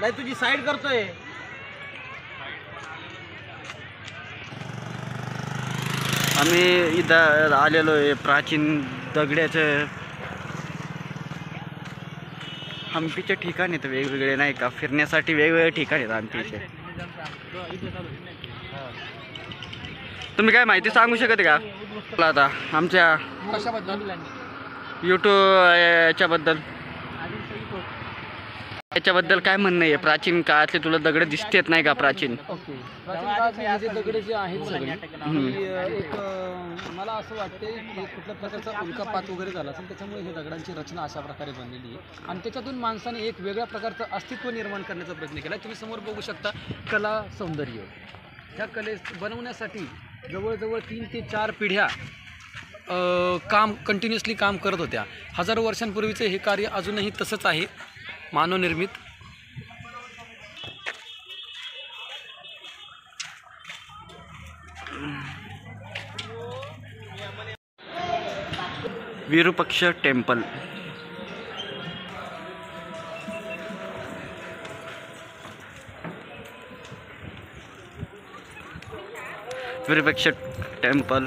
नाही तुझी साईड करतोय. आम्ही इथं आलेलो आहे प्राचीन दगड्याचं. हम्पीचे ठिकाण आहेत वेगवेगळे नाही का फिरण्यासाठी वेगवेगळे ठिकाण आहेत हम्पीचे तुम्ही काय माहिती सांगू शकत का? आता आमच्या यूट्यूब याच्याबद्दल. याच्याबद्दल काय म्हणणं आहे? प्राचीन काळातले तुला दगड दिसतेत नाही का प्राचीन? ओके. प्राचीन काळातले हे जे दगड जे आहेत सगळे ती, अ, एक अ, मला असं वाटते की कुठल्या प्रकारचा उल्कापात वगैरे झाला असेल त्याच्यामुळे हे दगडांची रचना अशा प्रकारे बनलेली आहे. आणि त्याच्यातून माणसाने एक वेगळ्या प्रकारचं अस्तित्व निर्माण करण्याचा प्रयत्न केला. तुम्ही समोर बघू शकता कला सौंदर्य. ह्या कले बनवण्यासाठी जवळजवळ तीन ते चार पिढ्या अ, काम कंटिन्युअसली काम करत होत्या. हजारो वर्षांपूर्वीचं हे कार्य अजूनही तसंच आहे. मानवनिर्मित. विरूपक्ष टेम्पल. विरूपक्ष टेम्पल.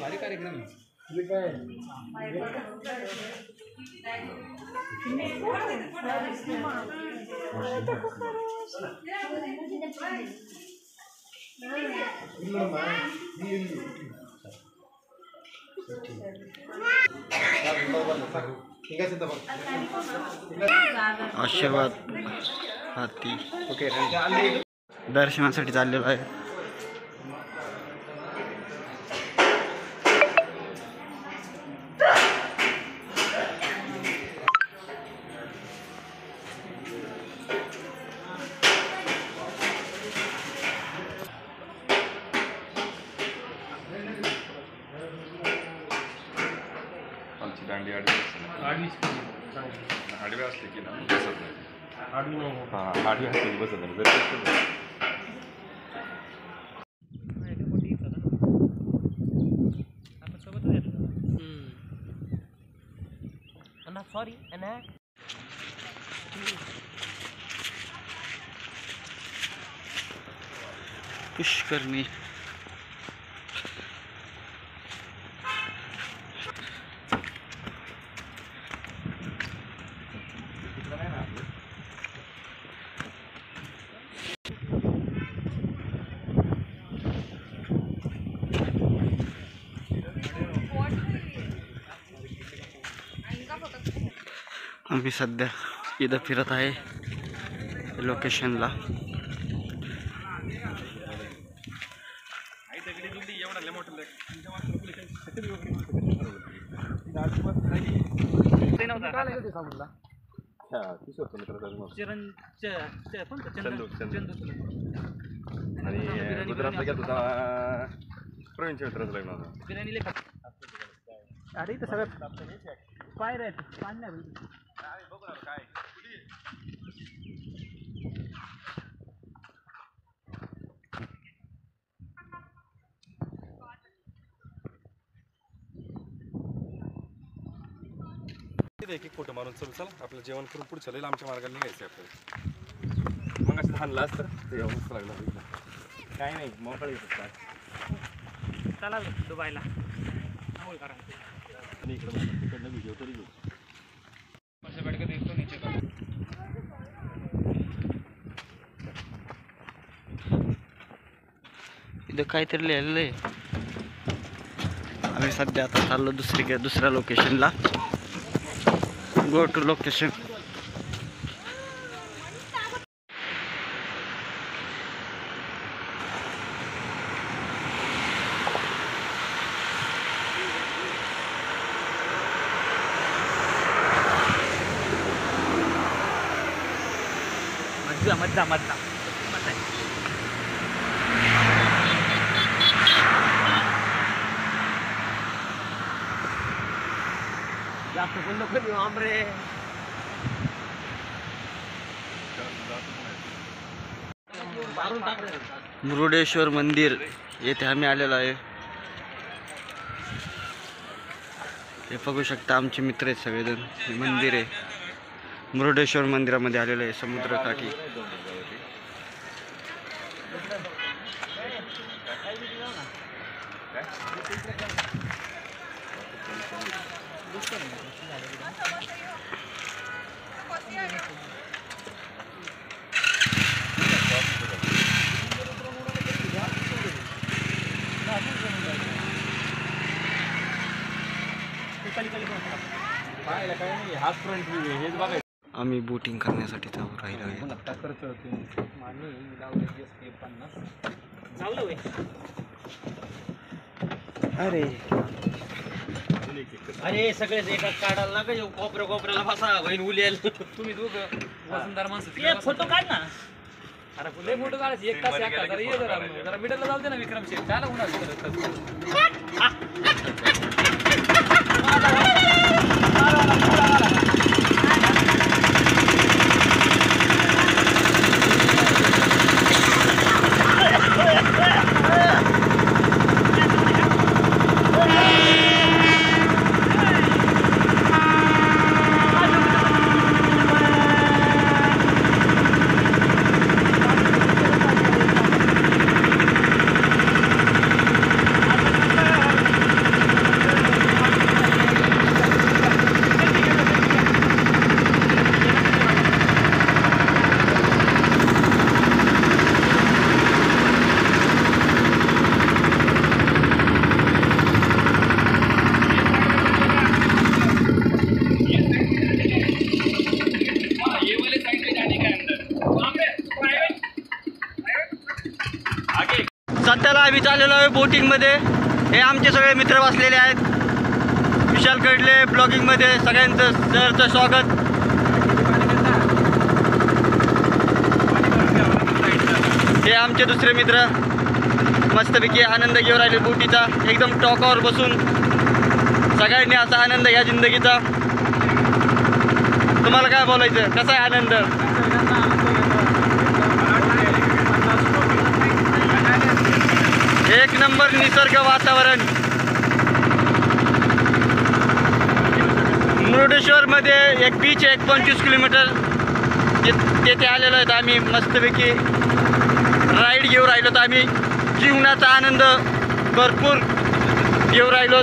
भारी कार्यक्रम आहे. आशीर्वाद हाती. ओके दर्शनासाठी चाललेलो आहे. नाही हा आडवी असली बसत नाही जर बसलं सॉरी आम्ही सध्या इथं फिरत आहे लोकेशनला हा. आणि गुजरातला गेलो होता प्रवीणच्या मित्राचं लग्न होतं अरे इथं सगळं पायऱ्या आहेत पाणी भेटत. एक एक फोटो मारून चल चला. आपलं जेवण करून पुढे चालेल आमच्या मार्गाला निघायचं आपल्याला. मग असं हाणलं असतं ते येऊन मस्त लागलं. काय नाही मोकळं येत चला आणि इकडं तिकडनं व्हिडिओ तरी घेऊ इथं काहीतरी लिहिलेलं आहे. आम्ही सध्या आता चाललो दुसरी दुसऱ्या लोकेशनला गो टू लोकेशन मधला मधला. जास्त बोललो कधी आमरे. मुरुडेश्वर मंदिर येथे आम्ही आलेलो आहे. हे बघू शकता आमचे मित्र आहेत सगळेजण हे मंदिर आहे. मुरुडेश्वर मंदिरामध्ये आलेलं आहे समुद्रकाठी पाहायला काय नाही हाच फ्रंट व्ह्यू आहे हेच बघायचं. आम्ही बोटिंग करण्यासाठी जाऊ राहिलो आहे. होय. अरे. अरे सगळेच एका काढायला ना का कोपऱ्या कोपऱ्याला बसा बहीण उलेल. तुम्ही दोघं वजनदार माणसं ते फोटो काढ ना. अरे लय फोटो काढायचे एक तास एक तास. जरा ये जरा जरा मिडलला जाऊ दे ना विक्रम शेठ. काय होणार सध्याला आम्ही चाललेलो आहे बोटिंगमध्ये हे आमचे सगळे मित्र बसलेले आहेत. विशाल कडले ब्लॉगिंगमध्ये सगळ्यांचं सरचं स्वागत. हे आमचे दुसरे मित्र. मस्तपैकी आनंद घेऊन राहिले बोटीचा. एकदम टॉकावर बसून. सगळ्यांनी असा आनंद घ्या जिंदगीचा. तुम्हाला काय बोलायचं? कसा आहे आनंद? एक नंबर निसर्ग वातावरण. मुरुडेश्वरमध्ये एक बीच एक पंचवीस किलोमीटर. तेथे आलेलो आहेत आम्ही मस्तपैकी. राईड घेऊ राहिलो तर आम्ही. जीवनाचा आनंद भरपूर घेऊ राहिलो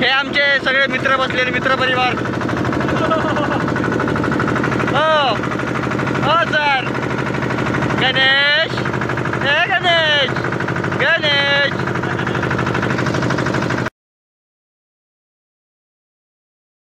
हे आमचे सगळे मित्र बसलेले मित्रपरिवार हो. हो सर गणेश. Ganesh!